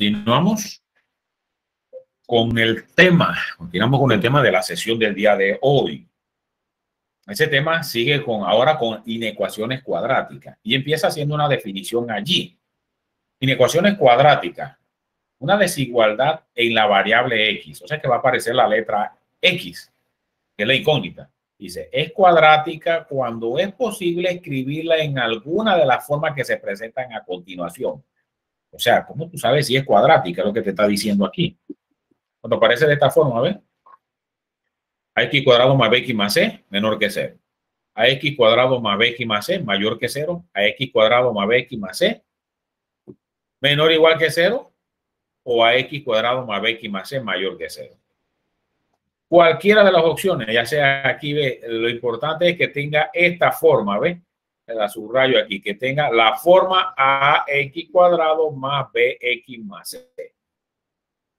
Continuamos con el tema, continuamos con el tema de la sesión del día de hoy. Ese tema sigue con ahora con inecuaciones cuadráticas y empieza haciendo una definición allí. Inecuaciones cuadráticas, una desigualdad en la variable x, o sea que va a aparecer la letra x, que es la incógnita. Dice, es cuadrática cuando es posible escribirla en alguna de las formas que se presentan a continuación. O sea, ¿cómo tú sabes si es cuadrática? lo que te está diciendo aquí. Cuando aparece de esta forma, a ver. A x cuadrado más bx más c menor que cero. A x cuadrado más bx más c mayor que cero. A x cuadrado más bx más c menor o igual que cero. O a x cuadrado más bx más c mayor que cero. Cualquiera de las opciones, ya sea aquí, ve, lo importante es que tenga esta forma, ¿ve? La subrayo aquí, que tenga la forma ax cuadrado más bx más c.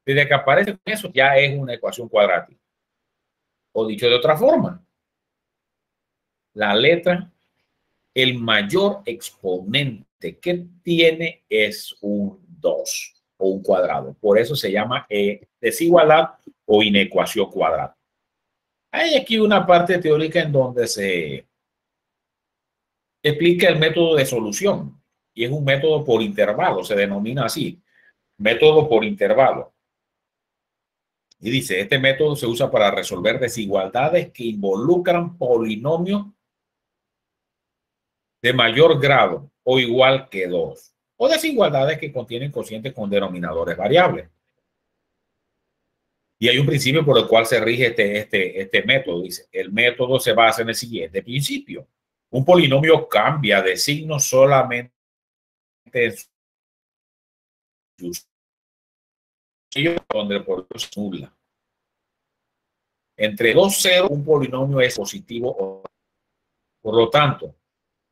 Desde que aparece eso, ya es una ecuación cuadrática. O dicho de otra forma, la letra, el mayor exponente que tiene es un 2 o un cuadrado. Por eso se llama eh, desigualdad o inecuación cuadrada. Hay aquí una parte teórica en donde se explica el método de solución y es un método por intervalo, se denomina así, método por intervalo. Y dice, este método se usa para resolver desigualdades que involucran polinomios de mayor grado o igual que dos, o desigualdades que contienen cocientes con denominadores variables. Y hay un principio por el cual se rige este, este, este método. Dice, el método se basa en el siguiente principio. Un polinomio cambia de signo solamente en donde el polinomio es nula. Entre dos ceros, un polinomio es positivo. Por lo tanto,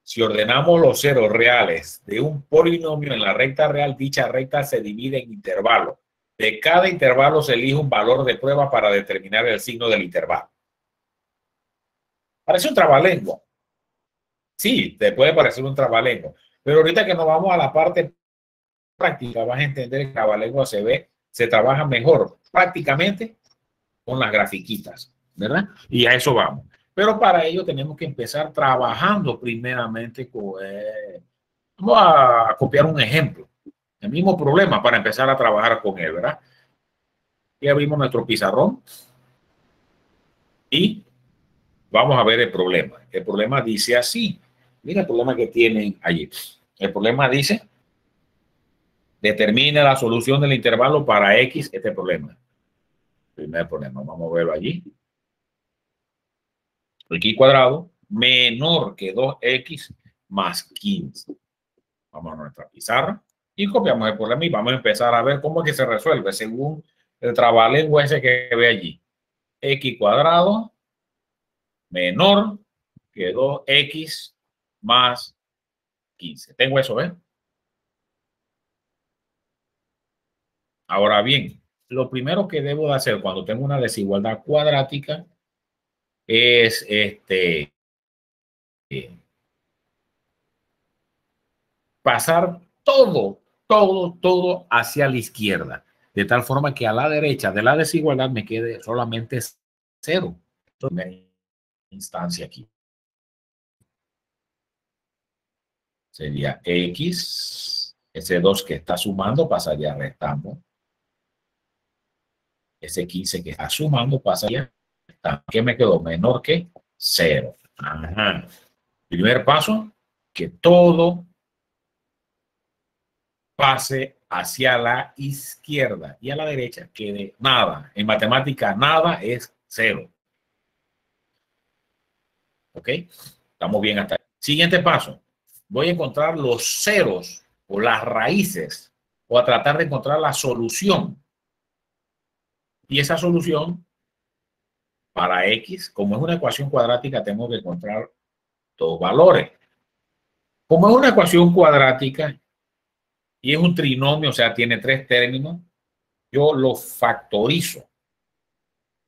si ordenamos los ceros reales de un polinomio en la recta real, dicha recta se divide en intervalos. De cada intervalo se elige un valor de prueba para determinar el signo del intervalo. Parece un trabalengua. Sí, te puede parecer un trabalengua. Pero ahorita que nos vamos a la parte práctica, vas a entender que el trabalengua se ve, se trabaja mejor prácticamente con las grafiquitas, ¿verdad? Y a eso vamos. Pero para ello tenemos que empezar trabajando primeramente con... Eh, vamos a copiar un ejemplo. El mismo problema para empezar a trabajar con él, ¿verdad? Y abrimos nuestro pizarrón y vamos a ver el problema. El problema dice así. Mira el problema que tienen allí. El problema dice, determine la solución del intervalo para X, este problema. Primer problema, vamos a verlo allí. X cuadrado menor que 2X más 15. Vamos a nuestra pizarra y copiamos el problema y vamos a empezar a ver cómo es que se resuelve según el trabalengua ese que ve allí. X cuadrado menor que 2X más 15. Tengo eso, ¿eh? Ahora bien, lo primero que debo de hacer cuando tengo una desigualdad cuadrática es este eh, pasar todo todo, todo hacia la izquierda, de tal forma que a la derecha de la desigualdad me quede solamente cero. Entonces, instancia aquí. Sería X, ese 2 que está sumando pasaría restando. Ese 15 que está sumando pasaría restando. ¿Qué me quedó? Menor que cero. Primer paso, que todo pase hacia la izquierda y a la derecha quede nada. En matemática nada es cero. ¿Ok? Estamos bien hasta ahí. Siguiente paso. Voy a encontrar los ceros o las raíces o a tratar de encontrar la solución. Y esa solución para X, como es una ecuación cuadrática, tengo que encontrar dos valores. Como es una ecuación cuadrática, y es un trinomio, o sea, tiene tres términos, yo lo factorizo.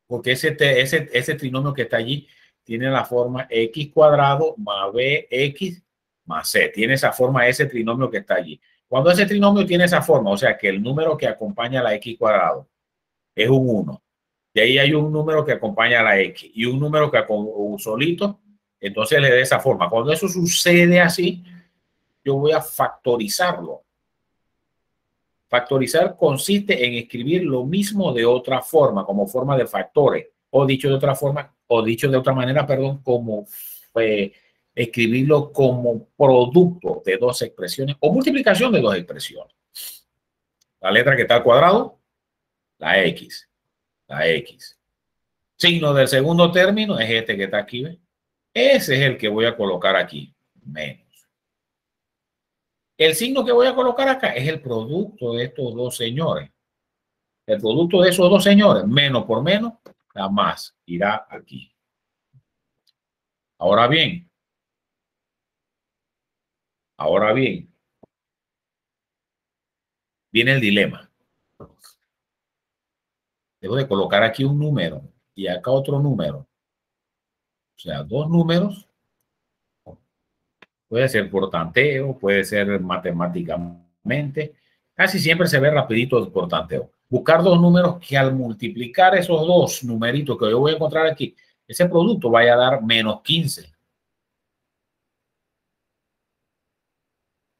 Porque ese, ese, ese trinomio que está allí tiene la forma x cuadrado más bx más c. Tiene esa forma ese trinomio que está allí. Cuando ese trinomio tiene esa forma, o sea que el número que acompaña a la x cuadrado es un 1, y ahí hay un número que acompaña a la x y un número que un solito, entonces le da esa forma. Cuando eso sucede así, yo voy a factorizarlo. Factorizar consiste en escribir lo mismo de otra forma, como forma de factores, o dicho de otra forma, o dicho de otra manera, perdón, como eh, escribirlo como producto de dos expresiones o multiplicación de dos expresiones. La letra que está al cuadrado, la X, la X. Signo del segundo término es este que está aquí. Ese es el que voy a colocar aquí, menos. El signo que voy a colocar acá es el producto de estos dos señores. El producto de esos dos señores, menos por menos, la más irá aquí. Ahora bien, Ahora bien, viene el dilema. Debo de colocar aquí un número y acá otro número. O sea, dos números. Puede ser por tanteo, puede ser matemáticamente. Casi siempre se ve rapidito por tanteo. Buscar dos números que al multiplicar esos dos numeritos que yo voy a encontrar aquí, ese producto vaya a dar menos 15.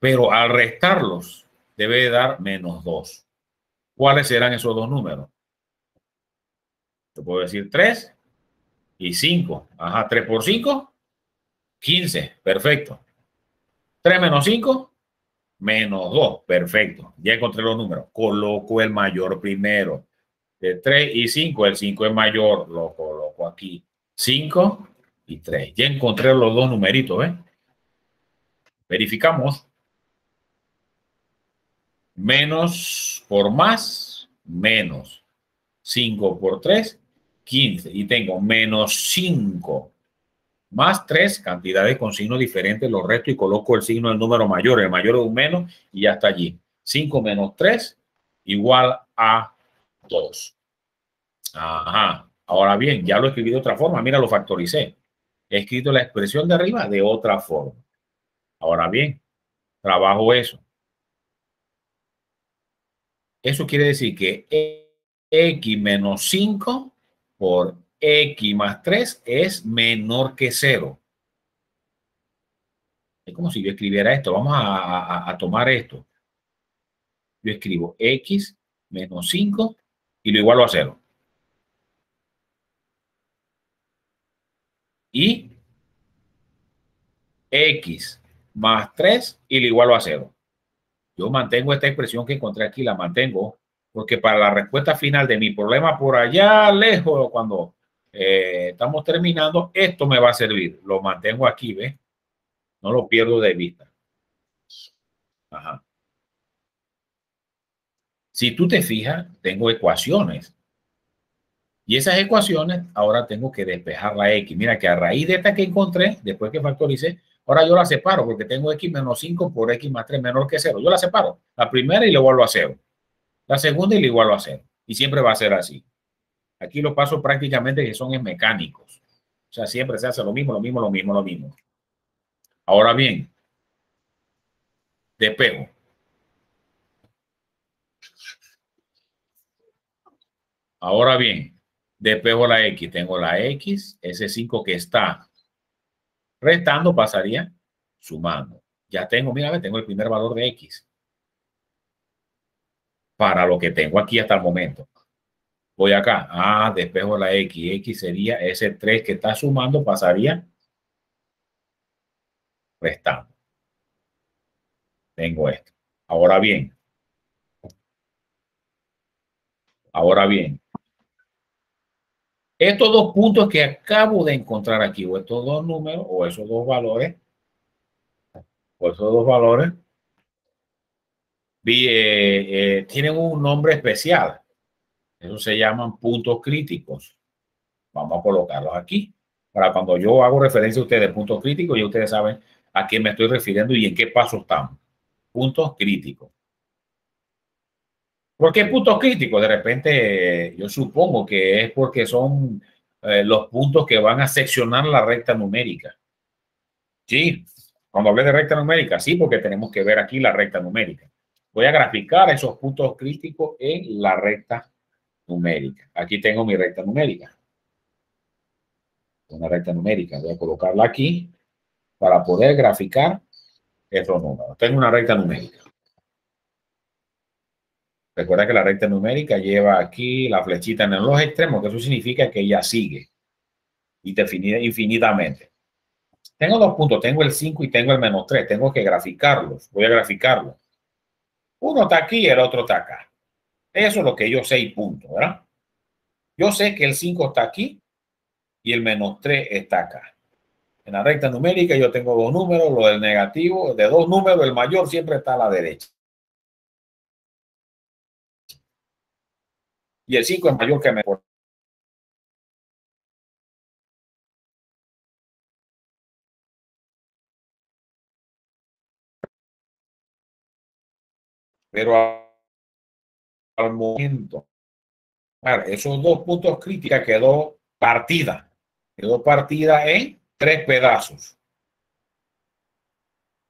Pero al restarlos debe dar menos 2. ¿Cuáles serán esos dos números? Te puedo decir 3 y 5. Ajá, 3 por 5, 15. Perfecto. 3 menos 5, menos 2. Perfecto. Ya encontré los números. Coloco el mayor primero. De 3 y 5, el 5 es mayor. Lo coloco aquí. 5 y 3. Ya encontré los dos numeritos, ¿eh? Verificamos menos por más, menos. 5 por 3, 15. Y tengo menos 5 más 3, cantidades con signos diferentes, los resto y coloco el signo del número mayor, el mayor es un menos y ya está allí. 5 menos 3 igual a 2. Ajá. Ahora bien, ya lo escribí de otra forma. Mira, lo factoricé. He escrito la expresión de arriba de otra forma. Ahora bien, trabajo eso. Eso quiere decir que x menos 5 por x más 3 es menor que 0. Es como si yo escribiera esto. Vamos a, tomar esto. Yo escribo x menos 5 y lo igualo a 0. Y x más 3 y lo igualo a 0. Yo mantengo esta expresión que encontré aquí, la mantengo, porque para la respuesta final de mi problema por allá lejos, cuando eh, estamos terminando, esto me va a servir. Lo mantengo aquí, ¿ves? No lo pierdo de vista. Ajá. Si tú te fijas, tengo ecuaciones. Y esas ecuaciones ahora tengo que despejar la X. Mira que a raíz de esta que encontré, después que factoricé, Ahora yo la separo porque tengo x menos 5 por x más 3 menor que 0. Yo la separo. La primera y le vuelvo a 0. La segunda y le igualo a 0. Y siempre va a ser así. Aquí los pasos prácticamente que son mecánicos. O sea, siempre se hace lo mismo, lo mismo, lo mismo, lo mismo. Ahora bien, despejo. Ahora bien, despejo la X. Tengo la X, ese 5 que está Restando pasaría sumando. Ya tengo, mira, tengo el primer valor de X. Para lo que tengo aquí hasta el momento. Voy acá. Ah, despejo la X. X sería ese 3 que está sumando, pasaría restando. Tengo esto. Ahora bien. Ahora bien, estos dos puntos que acabo de encontrar aquí, o estos dos números, o esos dos valores, o esos dos valores, eh, eh, tienen un nombre especial. Eso se llaman puntos críticos. Vamos a colocarlos aquí. Para cuando yo hago referencia a ustedes puntos críticos, ya ustedes saben a qué me estoy refiriendo y en qué paso estamos. Puntos críticos. ¿Por qué puntos críticos? De repente, yo supongo que es porque son eh, los puntos que van a seccionar la recta numérica. Sí, cuando hablé de recta numérica, sí, porque tenemos que ver aquí la recta numérica. Voy a graficar esos puntos críticos en la recta numérica. Aquí tengo mi recta numérica. Una recta numérica. Voy a colocarla aquí para poder graficar esos números. Tengo una recta numérica. Recuerda que la recta numérica lleva aquí la flechita en los extremos, que eso significa que ella sigue infinitamente. Tengo dos puntos, tengo el 5 y tengo el menos 3. Tengo que graficarlos. Voy a graficarlos. Uno está aquí y el otro está acá. Eso es lo que yo sé y punto, ¿verdad? Yo sé que el 5 está aquí y el menos 3 está acá. En la recta numérica yo tengo dos números, lo del negativo, de dos números, el mayor siempre está a la derecha. Y el 5 es mayor que mejor. Pero al momento, esos dos puntos críticos quedó partida. Quedó partida en tres pedazos.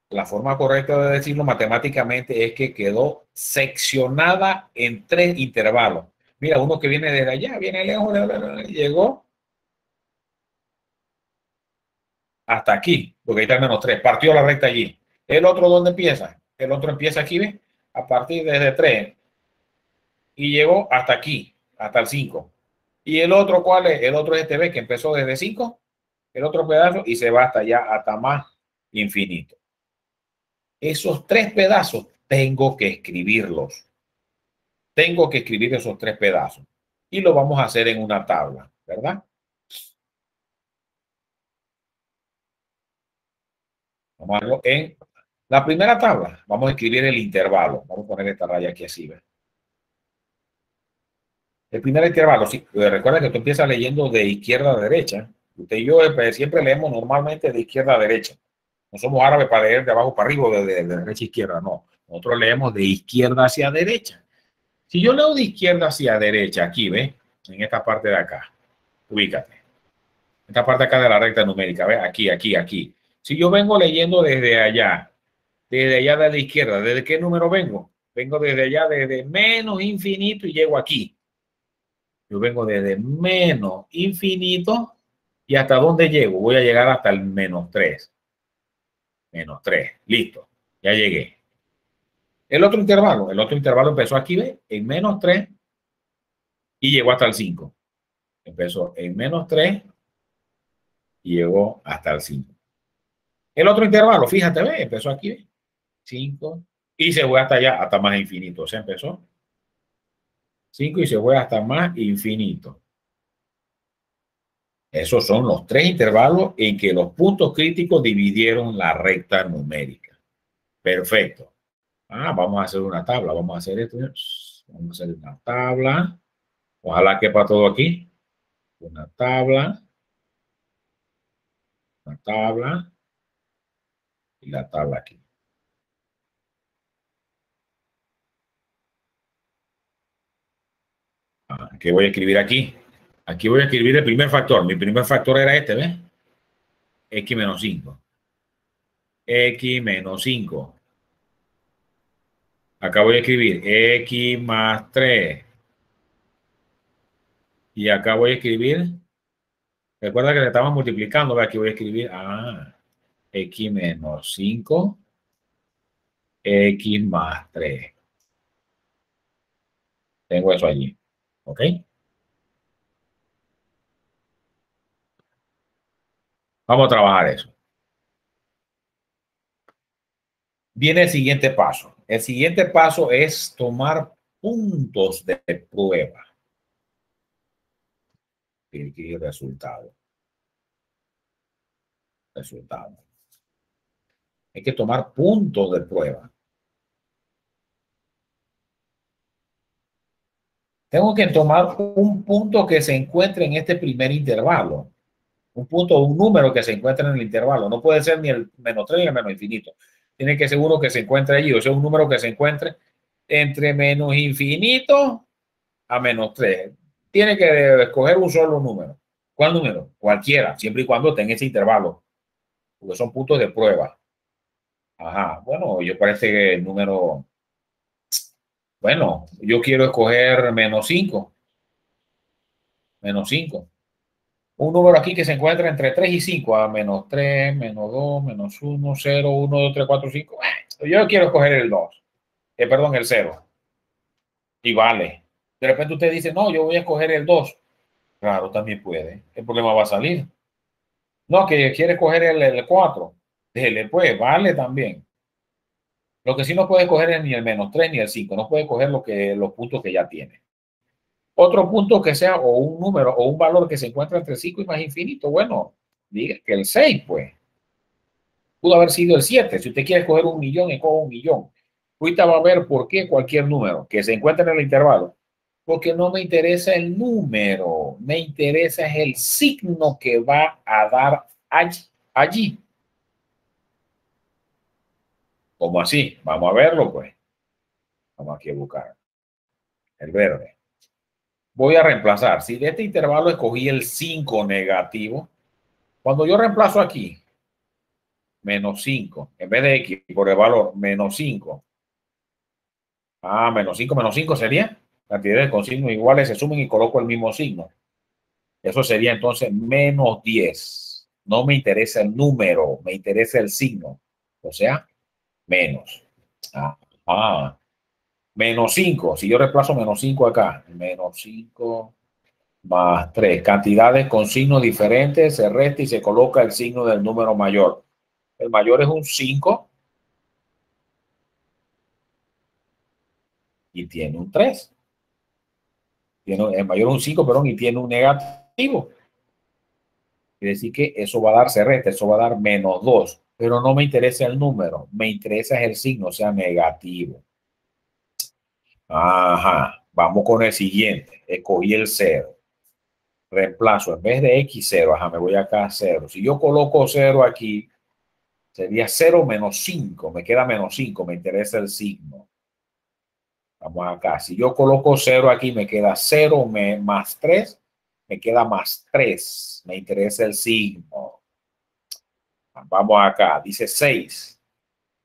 La forma correcta de decirlo matemáticamente es que quedó seccionada en tres intervalos. Mira, uno que viene desde allá, viene lejos, llegó hasta aquí, porque ahí está el menos tres. partió la recta allí. El otro, ¿dónde empieza? El otro empieza aquí, ¿ves? A partir desde 3 y llegó hasta aquí, hasta el 5. ¿Y el otro cuál es? El otro es este B que empezó desde 5, el otro pedazo y se va hasta allá, hasta más infinito. Esos tres pedazos tengo que escribirlos tengo que escribir esos tres pedazos y lo vamos a hacer en una tabla, ¿verdad? Vamos a verlo en la primera tabla. Vamos a escribir el intervalo. Vamos a poner esta raya aquí así. ¿ves? El primer intervalo, sí, recuerda que tú empiezas leyendo de izquierda a derecha. Usted y yo eh, siempre leemos normalmente de izquierda a derecha. No somos árabes para leer de abajo para arriba de, de derecha a izquierda, no. Nosotros leemos de izquierda hacia derecha. Si yo leo de izquierda hacia derecha, aquí, ¿ves? En esta parte de acá. Ubícate. Esta parte acá de la recta numérica, ¿ves? Aquí, aquí, aquí. Si yo vengo leyendo desde allá, desde allá de la izquierda, ¿desde qué número vengo? Vengo desde allá, desde menos infinito y llego aquí. Yo vengo desde menos infinito y hasta dónde llego? Voy a llegar hasta el menos 3. Menos 3. Listo. Ya llegué. El otro intervalo, el otro intervalo empezó aquí, ¿ve? En menos 3 y llegó hasta el 5. Empezó en menos 3 y llegó hasta el 5. El otro intervalo, fíjate, ¿ve? Empezó aquí, ¿ve? 5 y se fue hasta allá, hasta más infinito. O sea, empezó 5 y se fue hasta más infinito. Esos son los tres intervalos en que los puntos críticos dividieron la recta numérica. Perfecto. Ah, vamos a hacer una tabla, vamos a hacer esto. Vamos a hacer una tabla. Ojalá quepa todo aquí. Una tabla. Una tabla. Y la tabla aquí. Ah, ¿Qué voy a escribir aquí? Aquí voy a escribir el primer factor. Mi primer factor era este, ¿ves? X menos 5. X menos 5. Acá voy a escribir X más 3. Y acá voy a escribir, recuerda que le estamos multiplicando, aquí voy a escribir, ah, X menos 5, X más 3. Tengo eso allí, ¿ok? Vamos a trabajar eso. Viene el siguiente paso. El siguiente paso es tomar puntos de prueba. Resultado. Resultado. Hay que tomar puntos de prueba. Tengo que tomar un punto que se encuentre en este primer intervalo. Un punto, un número que se encuentre en el intervalo. No puede ser ni el menos 3 ni el menos infinito tiene que ser uno que se encuentre allí, o sea, un número que se encuentre entre menos infinito a menos 3. Tiene que escoger un solo número. ¿Cuál número? Cualquiera, siempre y cuando tenga ese intervalo, porque son puntos de prueba. Ajá, bueno, yo parece que el número Bueno, yo quiero escoger menos 5. Menos 5. Un número aquí que se encuentra entre 3 y 5. A menos 3, menos 2, menos 1, 0, 1, 2, 3, 4, 5. Yo quiero escoger el 2. Eh, perdón, el 0. Y vale. De repente usted dice, no, yo voy a escoger el 2. Claro, también puede. El problema va a salir. No, que quiere escoger el, el 4. Déjele, pues, vale también. Lo que sí no puede coger es ni el menos 3 ni el 5. No puede coger lo que, los puntos que ya tiene. Otro punto que sea o un número o un valor que se encuentra entre 5 y más infinito. Bueno, diga que el 6, pues. Pudo haber sido el 7. Si usted quiere escoger un millón, escoge un millón. Ahorita va a ver por qué cualquier número que se encuentre en el intervalo. Porque no me interesa el número, me interesa el signo que va a dar allí. allí. ¿Cómo así? Vamos a verlo, pues. Vamos aquí a buscar el verde. Voy a reemplazar. Si de este intervalo escogí el 5 negativo, cuando yo reemplazo aquí, menos 5, en vez de X por el valor menos 5. Ah, menos 5, menos 5 sería cantidades con signos iguales se sumen y coloco el mismo signo. Eso sería entonces menos 10. No me interesa el número, me interesa el signo. O sea, menos. Ah, ah. Menos 5. Si yo reemplazo menos 5 acá, menos 5 más 3. Cantidades con signos diferentes, se resta y se coloca el signo del número mayor. El mayor es un 5 y tiene un 3. Tiene, el mayor es un 5, perdón, y tiene un negativo. Quiere decir que eso va a dar, se resta, eso va a dar menos 2 pero no me interesa el número, me interesa el signo, o sea, negativo. Ajá, vamos con el siguiente. Escogí el 0. Reemplazo, en vez de X0, ajá, me voy acá a 0. Si yo coloco 0 aquí, sería 0 menos 5, me queda menos 5, me interesa el signo. Vamos acá, si yo coloco 0 aquí, me queda 0 más 3, me queda más 3, me interesa el signo. Vamos acá, dice 6.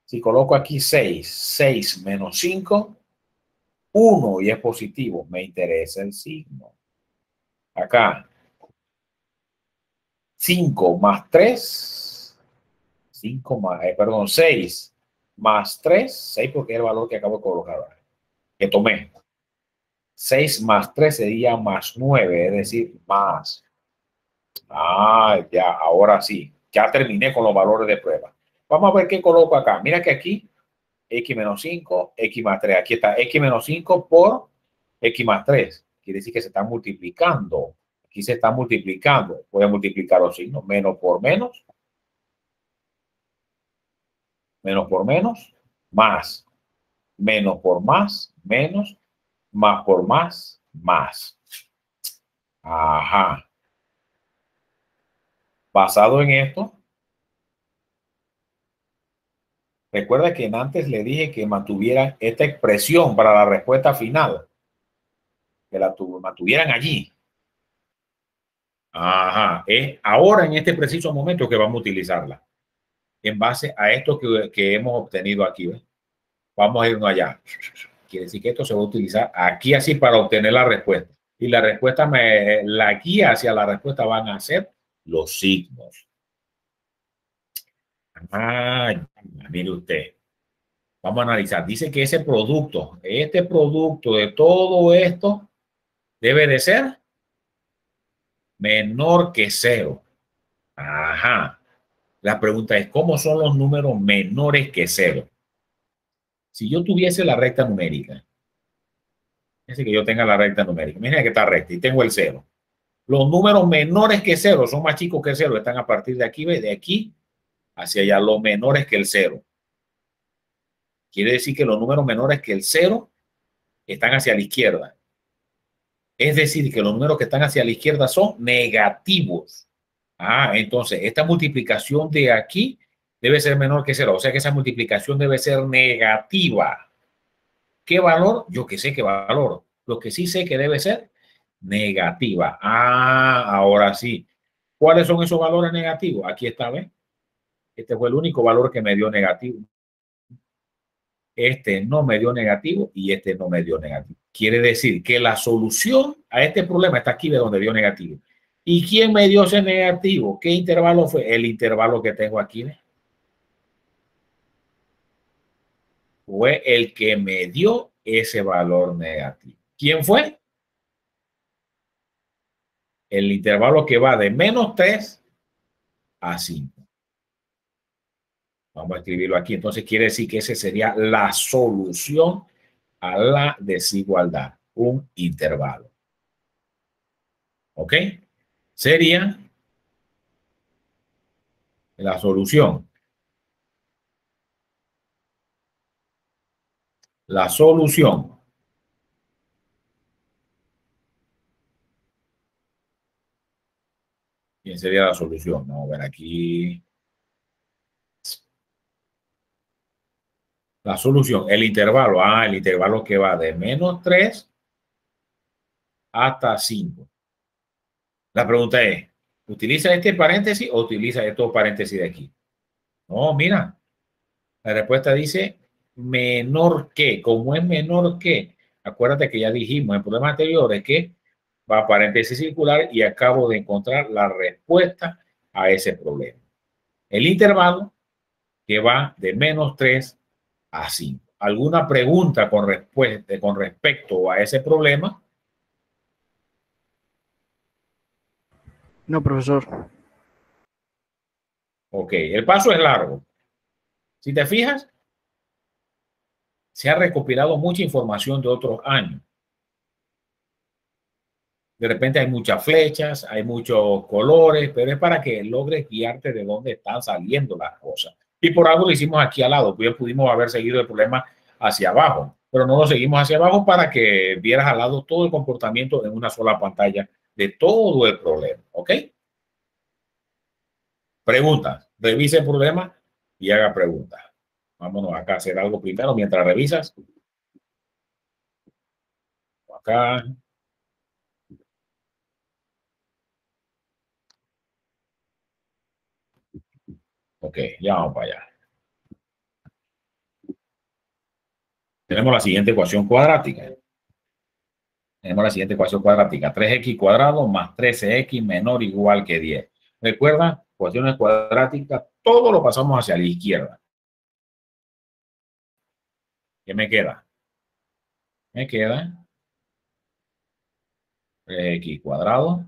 Si coloco aquí 6, 6 menos 5, 1 y es positivo, me interesa el signo. Acá, 5 más 3, 5 más, eh, perdón, 6 más 3, 6 porque es el valor que acabo de colocar, que tomé. 6 más 3 sería más 9, es decir, más. Ah, ya, ahora sí ya terminé con los valores de prueba. Vamos a ver qué coloco acá. Mira que aquí x menos 5, x más 3. Aquí está x menos 5 por x más 3. Quiere decir que se está multiplicando. Aquí se está multiplicando. Voy a multiplicar los signos. Menos por menos. Menos por menos. Más. Menos por más. Menos. Más por más. Más. Ajá. Basado en esto, recuerda que antes le dije que mantuvieran esta expresión para la respuesta final, que la mantuvieran allí. Ajá, es ahora en este preciso momento que vamos a utilizarla en base a esto que, hemos obtenido aquí. Vamos a irnos allá. Quiere decir que esto se va a utilizar aquí así para obtener la respuesta. Y la respuesta, me, la guía hacia la respuesta van a ser los signos. Ah, mire usted. Vamos a analizar. Dice que ese producto, este producto de todo esto debe de ser menor que cero. Ajá. La pregunta es, ¿cómo son los números menores que cero? Si yo tuviese la recta numérica, es que yo tenga la recta numérica, mira que está recta y tengo el cero. Los números menores que cero son más chicos que cero, están a partir de aquí, de aquí hacia allá, los menores que el cero. Quiere decir que los números menores que el cero están hacia la izquierda. Es decir, que los números que están hacia la izquierda son negativos. Ah, entonces esta multiplicación de aquí debe ser menor que cero. O sea que esa multiplicación debe ser negativa. ¿Qué valor? Yo que sé qué valor. Lo que sí sé que debe ser negativa. Ah, ahora sí. ¿Cuáles son esos valores negativos? Aquí está, ¿ves? Este fue el único valor que me dio negativo. este no me dio negativo y este no me dio negativo. Quiere decir que la solución a este problema está aquí de donde dio negativo. ¿Y quién me dio ese negativo? ¿Qué intervalo fue? El intervalo que tengo aquí. Fue el que me dio ese valor negativo. ¿Quién fue? El intervalo que va de menos 3 a 5. Vamos a escribirlo aquí. Entonces quiere decir que ese sería la solución a la desigualdad. Un intervalo. ¿Ok? sería la solución. La solución. ¿Quién sería la solución? Vamos a ver aquí. La solución, el intervalo. Ah, el intervalo que va de menos 3 hasta 5. La pregunta es, ¿utiliza este paréntesis o utiliza estos paréntesis de aquí? No, mira, la respuesta dice menor que. Como es menor que, acuérdate que ya dijimos en problemas anteriores que va a paréntesis circular y acabo de encontrar la respuesta a ese problema. El intervalo que va de menos 3 a 5. ¿Alguna pregunta con, respuesta, con respecto a ese problema? No, profesor. Ok, el paso es largo. Si te fijas, se ha recopilado mucha información de otros años. De repente hay muchas flechas, hay muchos colores, pero es para que logres guiarte de dónde están saliendo las cosas. Y por algo lo hicimos aquí al lado, pues pudimos haber seguido el problema hacia abajo, pero no lo seguimos hacia abajo para que vieras al lado todo el comportamiento en una sola pantalla de todo el problema. ¿Ok? Preguntas. Revise el problema y haga preguntas. Vámonos acá a hacer algo primero mientras revisas. Acá. Ok, ya vamos para allá. Tenemos la siguiente ecuación cuadrática tenemos la siguiente ecuación cuadrática. 3x cuadrado más 13x menor o igual que 10. Recuerda, ecuaciones cuadráticas, todo lo pasamos hacia la izquierda. ¿Qué me queda? Me queda 3x cuadrado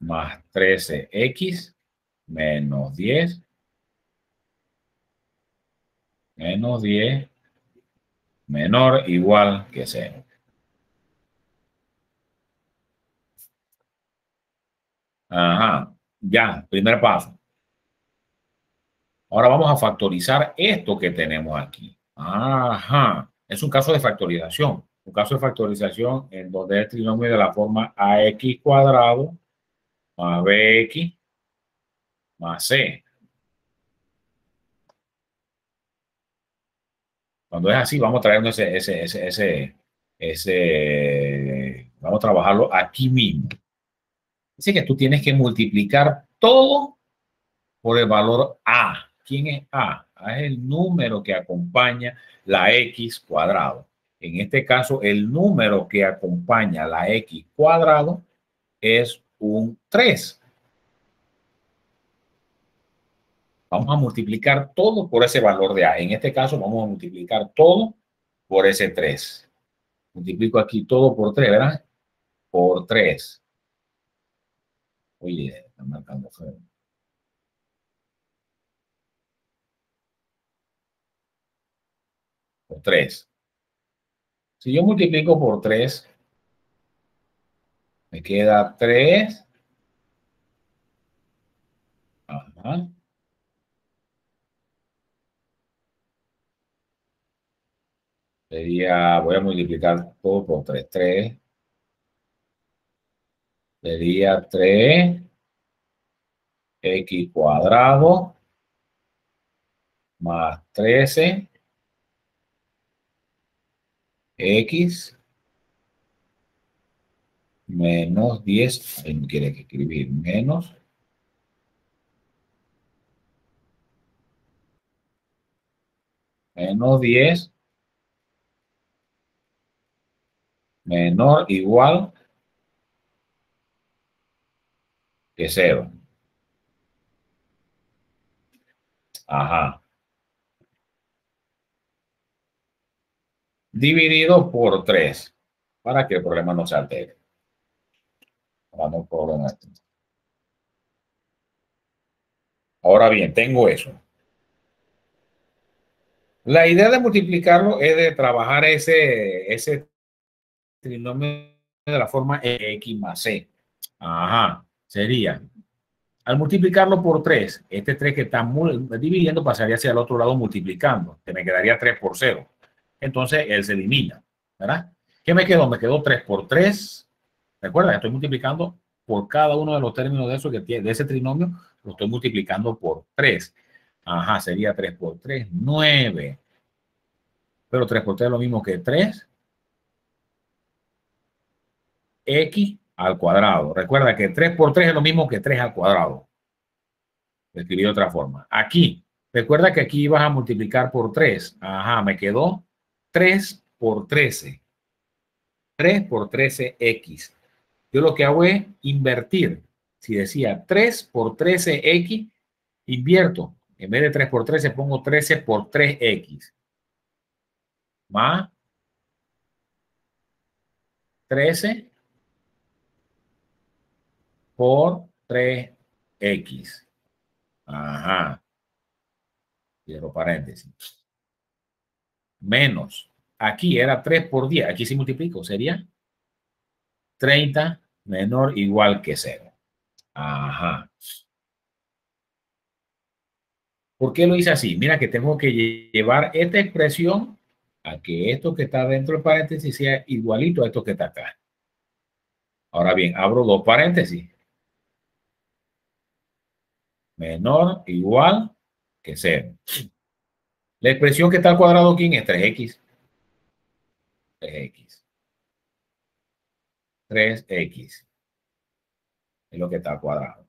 más 13x menos 10 menos 10 menor igual que cero. Ajá, ya, primer paso. Ahora vamos a factorizar esto que tenemos aquí. Ajá, es un caso de factorización. Un caso de factorización en donde el trinomio de la forma ax cuadrado más bx más c. Cuando es así, vamos a traer ese, ese, ese, ese, ese, vamos a trabajarlo aquí mismo. Dice que tú tienes que multiplicar todo por el valor A. ¿Quién es A? A es el número que acompaña la X cuadrado. En este caso, el número que acompaña la X cuadrado es un 3. Vamos a multiplicar todo por ese valor de A. En este caso, vamos a multiplicar todo por ese 3. Multiplico aquí todo por 3, ¿verdad? Por 3. Oye, está marcando feo. Por 3. Si yo multiplico por 3, me queda 3. Ajá. Sería, voy a multiplicar todo por 3. 3. Sería 3 x cuadrado más 13 x menos 10. Ahí no quiere escribir menos menos 10 menor igual que 0. Ajá. Dividido por 3 para que el problema no se altere. Vamos por Ahora bien, tengo eso. La idea de multiplicarlo es de trabajar ese, ese trinomio de la forma x más c. Ajá, sería, al multiplicarlo por 3, este 3 que está dividiendo pasaría hacia el otro lado multiplicando, que me quedaría 3 por 0. Entonces, él se elimina, ¿verdad? ¿Qué me quedó? Me quedó 3 por 3. Recuerda, estoy multiplicando por cada uno de los términos de, eso que tiene, de ese trinomio, lo estoy multiplicando por 3. Ajá, sería 3 por 3, 9. Pero 3 por 3 es lo mismo que 3. X al cuadrado. Recuerda que 3 por 3 es lo mismo que 3 al cuadrado. Escribí de otra forma. Aquí, recuerda que aquí vas a multiplicar por 3. Ajá, me quedó 3 por 13. 3 por 13x. Yo lo que hago es invertir. Si decía 3 por 13x, invierto. En vez de 3 por 13, pongo 13 por 3x. Más 13 por 3x. Ajá. Cierro paréntesis. Menos. Aquí era 3 por 10. Aquí sí multiplico. Sería 30 menor igual que 0. Ajá. ¿Por qué lo hice así? Mira que tengo que llevar esta expresión a que esto que está dentro del paréntesis sea igualito a esto que está acá. Ahora bien, abro dos paréntesis. Menor igual que 0. La expresión que está al cuadrado aquí es 3x. 3x. 3x. Es lo que está al cuadrado.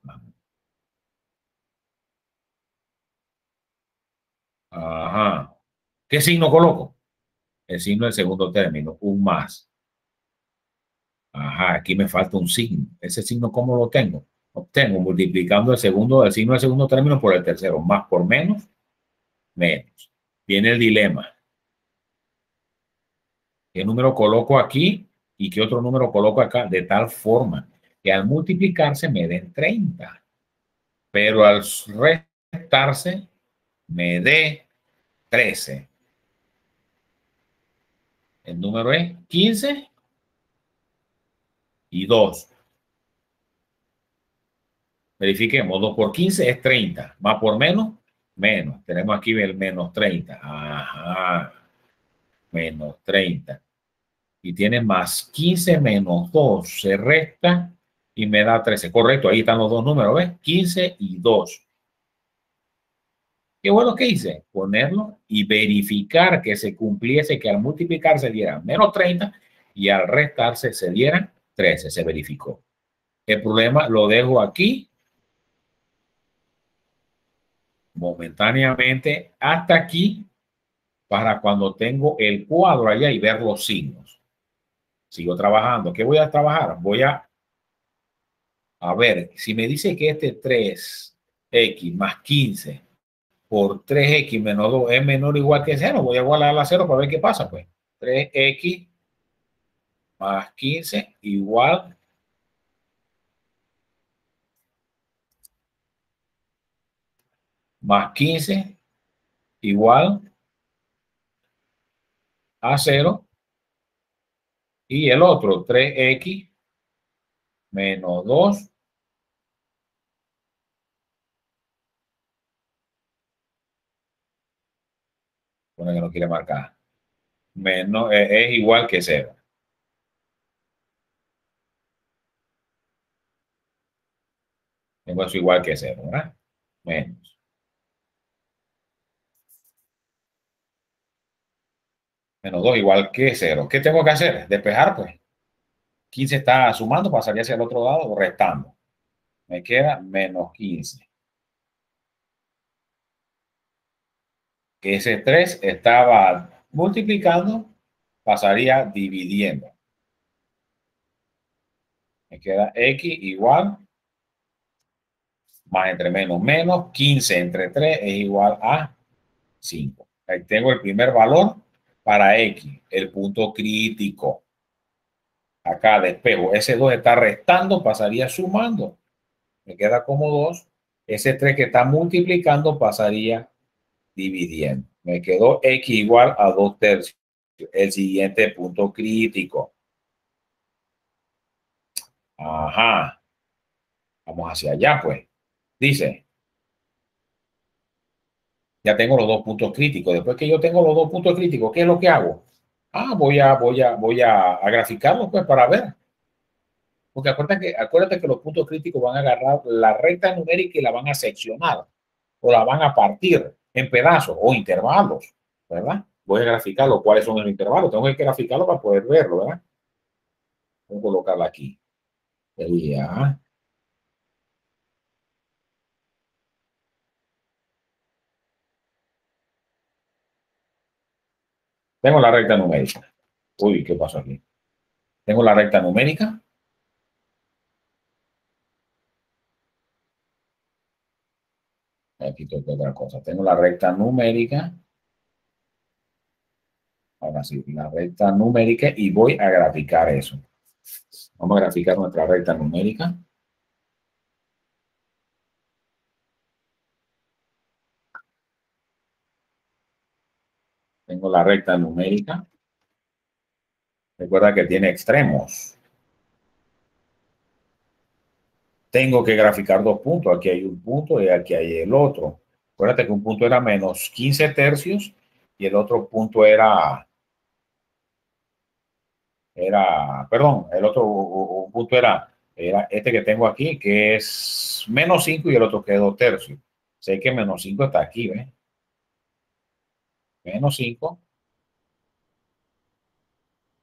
Ajá. ¿Qué signo coloco? El signo del segundo término, un más. Ajá, aquí me falta un signo. Ese signo, ¿cómo lo tengo? Obtengo multiplicando el segundo, el signo del segundo término por el tercero. Más por menos, menos. Viene el dilema. ¿Qué número coloco aquí y qué otro número coloco acá? De tal forma que al multiplicarse me den 30. Pero al restarse me dé 13. El número es 15 y 2. Verifiquemos, 2 por 15 es 30, más por menos, menos. Tenemos aquí el menos 30. Ajá, menos 30. Y tiene más 15 menos 2, se resta y me da 13. Correcto, ahí están los dos números, ¿ves? 15 y 2. ¿Qué bueno que hice? Ponerlo y verificar que se cumpliese, que al multiplicar se diera menos 30 y al restarse se dieran 13. Se verificó. El problema lo dejo aquí momentáneamente hasta aquí para cuando tengo el cuadro allá y ver los signos. Sigo trabajando. ¿Qué voy a trabajar? Voy a, a ver, si me dice que este 3x más 15 por 3x menos 2 es menor o igual que 0, voy a igualar a 0 para ver qué pasa, pues. 3x más 15 igual más 15 igual a 0 y el otro 3x menos 2 pone que no quiere marcar. Menos es, igual que 0 tengo eso igual que 0 ¿verdad? menos Menos 2 igual que 0. ¿Qué tengo que hacer? Despejar, pues. 15 está sumando, pasaría hacia el otro lado restando. Me queda menos 15. que ese 3 estaba multiplicando, pasaría dividiendo. Me queda x igual más entre menos menos, 15 entre 3 es igual a 5. Ahí tengo el primer valor para x, el punto crítico. Acá despejo, ese 2 está restando, pasaría sumando. Me queda como 2. Ese 3 que está multiplicando pasaría dividiendo. Me quedó x igual a 2 tercios. El siguiente punto crítico. Ajá. Vamos hacia allá, pues. Dice, ya tengo los dos puntos críticos. Después que yo tengo los dos puntos críticos, ¿qué es lo que hago? Ah, voy a, voy a, voy a, a graficarlos pues para ver. Porque acuérdate que, acuérdate que los puntos críticos van a agarrar la recta numérica y la van a seccionar o la van a partir en pedazos o intervalos, ¿verdad? Voy a graficarlo. ¿Cuáles son los intervalos? Tengo que graficarlo para poder verlo, ¿verdad? Voy a colocarla aquí. Sería Tengo la recta numérica. Uy, ¿qué pasó aquí? Tengo la recta numérica. Aquí tengo otra cosa. Tengo la recta numérica. Ahora sí, la recta numérica y voy a graficar eso. Vamos a graficar nuestra recta numérica. La recta numérica. Recuerda que tiene extremos. Tengo que graficar dos puntos. Aquí hay un punto y aquí hay el otro. Acuérdate que un punto era menos 15 tercios y el otro punto era, era, perdón, el otro punto era, era este que tengo aquí, que es menos 5 y el otro que es 2 tercios. Sé que menos 5 está aquí, ¿ves? Menos 5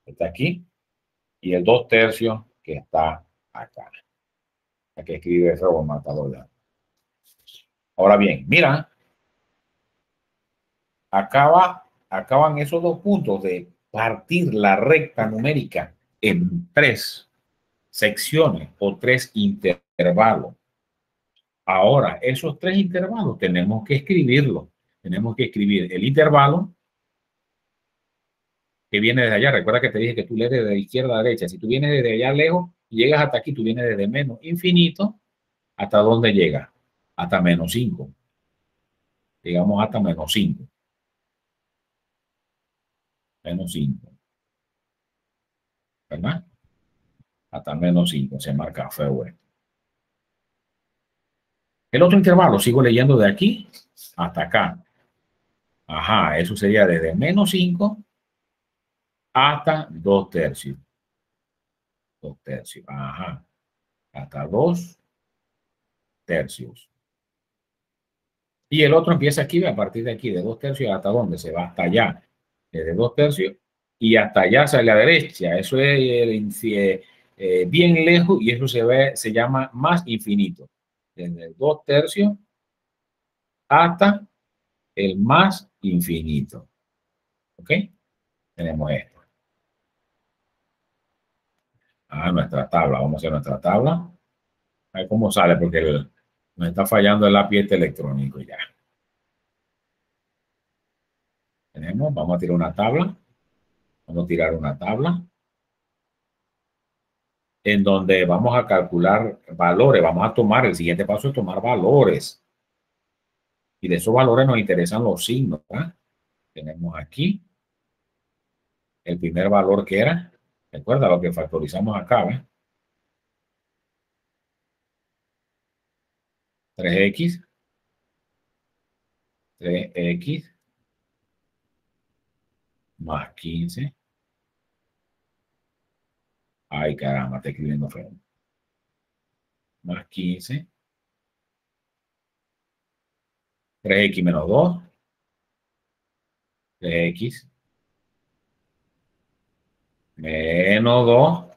está aquí. Y el 2 tercios que está acá. Hay que escribir eso matador Ahora bien, mira, acaba, acaban esos dos puntos de partir la recta numérica en tres secciones o tres intervalos. Ahora, esos tres intervalos tenemos que escribirlos tenemos que escribir el intervalo que viene desde allá. Recuerda que te dije que tú lees desde izquierda a derecha. Si tú vienes desde allá lejos y llegas hasta aquí, tú vienes desde menos infinito. ¿Hasta dónde llega? Hasta menos 5. Digamos hasta menos 5. Menos 5. ¿Verdad? Hasta menos 5. Se marca feo El otro intervalo sigo leyendo de aquí hasta acá. Ajá, eso sería desde menos 5 hasta 2 tercios. 2 tercios, ajá. Hasta 2 tercios. Y el otro empieza aquí, a partir de aquí, de 2 tercios, ¿hasta dónde? Se va hasta allá. Desde 2 tercios y hasta allá sale a la derecha. Eso es eh, bien lejos y eso se ve, se llama más infinito. Desde 2 tercios hasta el más infinito. ¿Ok? Tenemos esto. Ah, nuestra tabla. Vamos a hacer nuestra tabla. A ver cómo sale, porque nos está fallando el lápiz electrónico ya. Tenemos, vamos a tirar una tabla. Vamos a tirar una tabla en donde vamos a calcular valores. Vamos a tomar, el siguiente paso es tomar valores. Y de esos valores nos interesan los signos. Tenemos aquí el primer valor que era, recuerda lo que factorizamos acá, ¿ves? 3x, 3x más 15. Ay, caramba, está escribiendo feo. Más 15 3x menos 2, 3x menos 2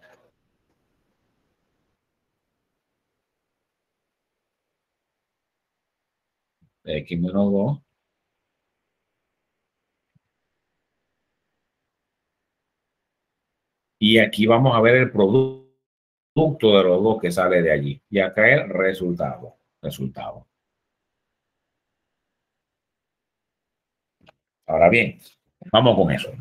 x menos 2 y aquí vamos a ver el producto de los dos que sale de allí y acá el resultado resultado. Ahora bien, vamos con eso.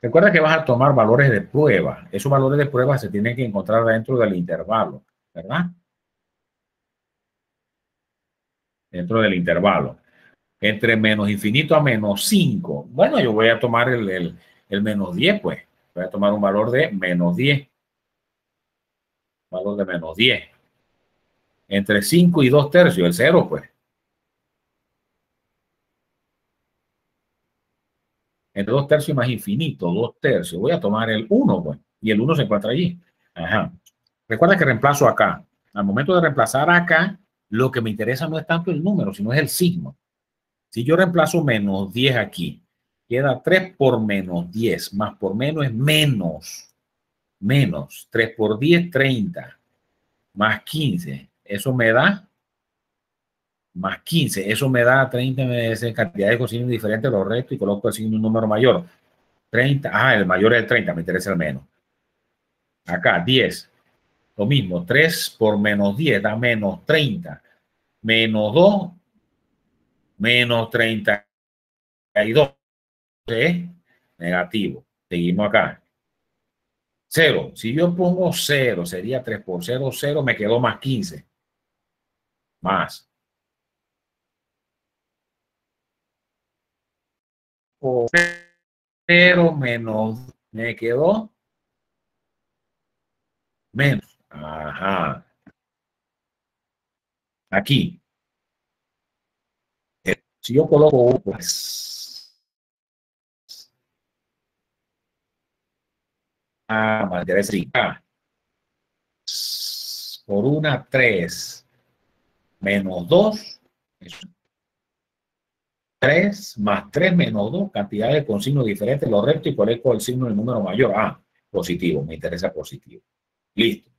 Recuerda que vas a tomar valores de prueba. Esos valores de prueba se tienen que encontrar dentro del intervalo, ¿verdad? Dentro del intervalo. Entre menos infinito a menos 5. Bueno, yo voy a tomar el, el menos 10, pues. Voy a tomar un valor de menos 10. Valor de menos 10. Entre 5 y 2 tercios, el 0, pues. Entre dos tercios más infinito, dos tercios. Voy a tomar el 1, pues, y el 1 se encuentra allí. Ajá. Recuerda que reemplazo acá. Al momento de reemplazar acá, lo que me interesa no es tanto el número, sino es el signo. Si yo reemplazo menos 10 aquí, queda 3 por menos 10, más por menos es menos, menos, 3 por 10, 30, más 15, eso me da más 15. Eso me da 30 veces cantidad de cosignos diferentes, lo resto y coloco signo un número mayor. 30, ah, el mayor es el 30, me interesa el menos. Acá, 10. Lo mismo, 3 por menos 10 da menos 30. Menos 2, menos 32. ¿Es? Negativo. Seguimos acá. 0. Si yo pongo 0, sería 3 por 0, 0, me quedó más 15. Más. 0 menos, me quedó menos. Ajá. Aquí. Eh, si yo coloco, pues, ah, ah, por una 3 menos 2, 3 más 3 menos 2, cantidades con signos diferentes, lo recto y coloco el signo del número mayor. Ah, positivo, me interesa positivo. Listo.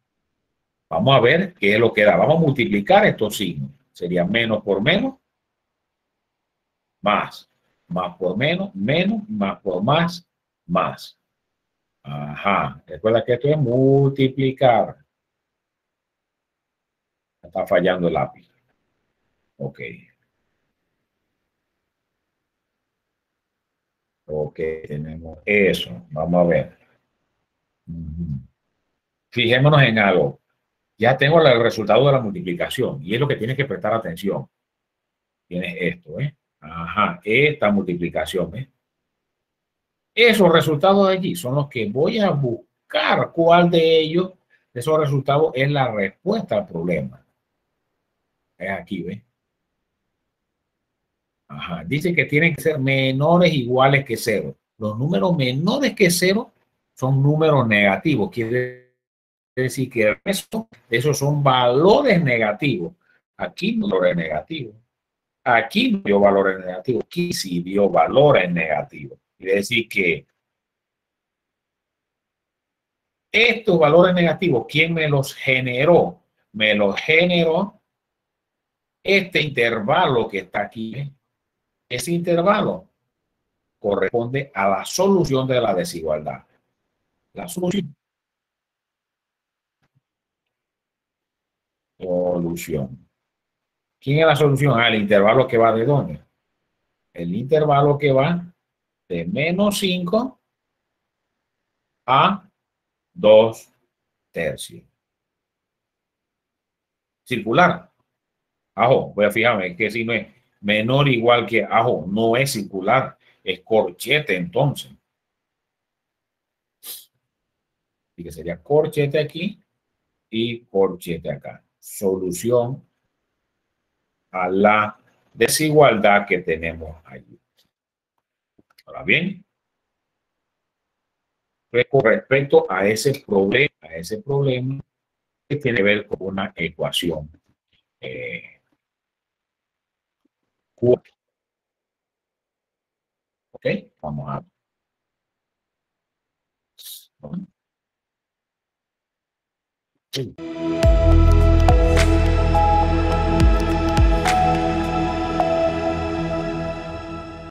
Vamos a ver qué es lo que da. Vamos a multiplicar estos signos. Sería menos por menos, más. Más por menos, menos, más por más, más. Ajá. Recuerda que esto es multiplicar. Está fallando el lápiz. Ok. Ok, tenemos eso. Vamos a ver. Fijémonos en algo. Ya tengo el resultado de la multiplicación y es lo que tienes que prestar atención. Tienes esto, ¿eh? Ajá, esta multiplicación, ¿eh? Esos resultados de allí son los que voy a buscar cuál de ellos, de esos resultados, es la respuesta al problema. Es aquí, ¿ves? Ajá. Dice que tienen que ser menores iguales que cero. Los números menores que cero son números negativos. Quiere decir que esos son valores negativos. Aquí no valores negativos. Aquí no vio valores negativos. Aquí sí vio valores negativos. Quiere decir que estos valores negativos, ¿quién me los generó? Me los generó este intervalo que está aquí. Ese intervalo corresponde a la solución de la desigualdad. La solución. Solución. ¿Quién es la solución? Ah, el intervalo que va de dónde? El intervalo que va de menos 5 a 2 tercios. Circular. Ajo, voy a fijarme que si no es menor igual que ajo, no es circular, es corchete entonces. Y que sería corchete aquí y corchete acá. Solución a la desigualdad que tenemos allí. Ahora bien, con respecto a ese problema, a ese problema que tiene que ver con una ecuación. Eh, Ok, vamos a. Sí.